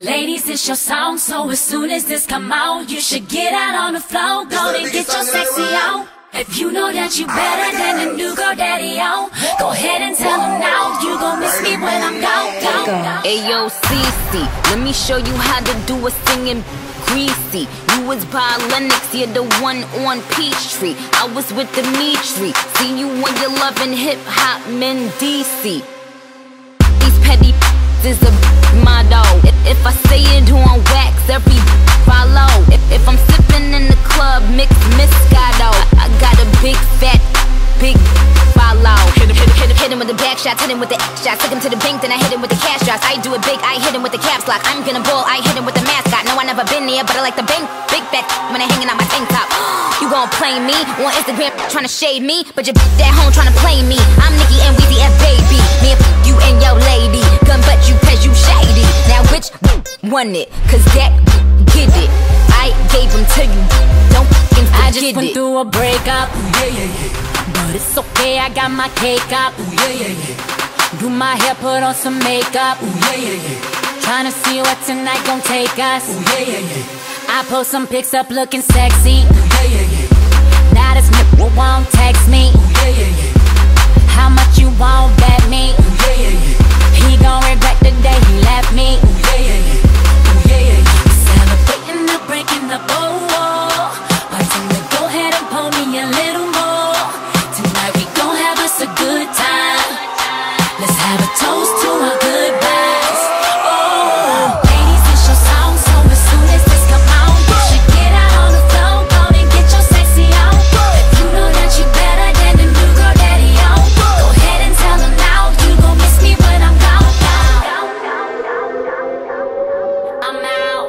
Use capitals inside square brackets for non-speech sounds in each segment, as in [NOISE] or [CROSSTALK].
Ladies, it's your song, so as soon as this come out, you should get out on the floor, go and get your sexy on. If you know that you better than the new girl daddy on, go ahead and tell him now, you gon' miss me when I'm gone, gone, gone. Ayo, Cece, let me show you how to do a singing greasy. You was by Lenox, you're the one on Peachtree. I was with Dimitri, see you when you're loving hip hop men DC. These petty is a motto. If I say it on wax, every follow. If, if I'm sipping in the club, mix Moscato. I, I got a big fat, big follow. Hit him, hit hit hit him with the back shots, hit him with the X shots. Took him to the bank, then I hit him with the cash drops. I do it big, I hit him with the caps lock. I'm gonna ball, I hit him with the mascot. No, I never been there, but I like the bank, big fat when I hanging out my tank top. [GASPS] You gon' play me on Instagram, trying to shade me, but you at home trying to play me. Won it? Cause that get it. I gave them to you. Don't fucking I just went it. through a breakup, Yeah, yeah, yeah. but it's okay, I got my cake up. Ooh, yeah, yeah, yeah. Do my hair, put on some makeup. Ooh, yeah, yeah, yeah. Tryna see what tonight gon' take us. Ooh, yeah, yeah, yeah. I post some pics up looking sexy. Ooh, yeah, yeah, yeah. Now this nigga won't text me. Ooh, yeah, yeah, yeah. Little more. Tonight we gon' have us a good time. Let's have a toast to our goodbyes. Oh, ladies, it's your song, so as soon as this you should get out on the floor, go and get your sexy on. You know that you better than the new girl go ahead and now, you gon' miss me when I'm gone. I'm out.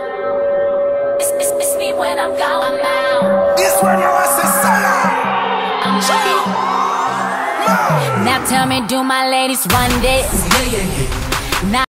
Miss, miss, miss me when I'm gone. I'm out. Tell me, do my ladies run this? Yeah, yeah, yeah.